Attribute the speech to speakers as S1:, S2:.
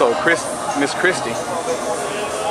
S1: also Chris, Miss Christie.